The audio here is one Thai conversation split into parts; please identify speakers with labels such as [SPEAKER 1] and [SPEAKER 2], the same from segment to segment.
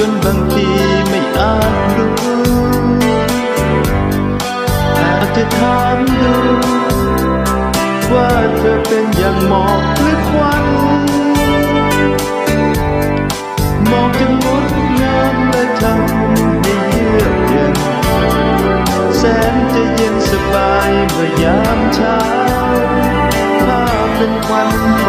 [SPEAKER 1] จนบางทีไม่อาจรู้แต่จะถามดูว่าเธอเป็นอย่างหมอกหรือควันมองจะงดงามและทำให้เยือกเย็นแสนจะเย็นสบายเมื่อยามเช้าภาพเป็นควันไฟ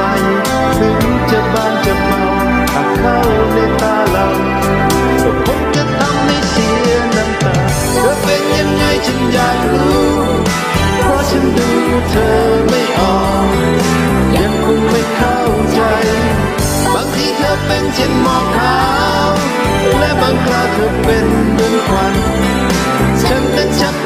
[SPEAKER 1] ช่นหมอกขาว และบางคราวเธอเป็นเหมือนควัน ฉันเป็นฉัน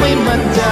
[SPEAKER 1] we must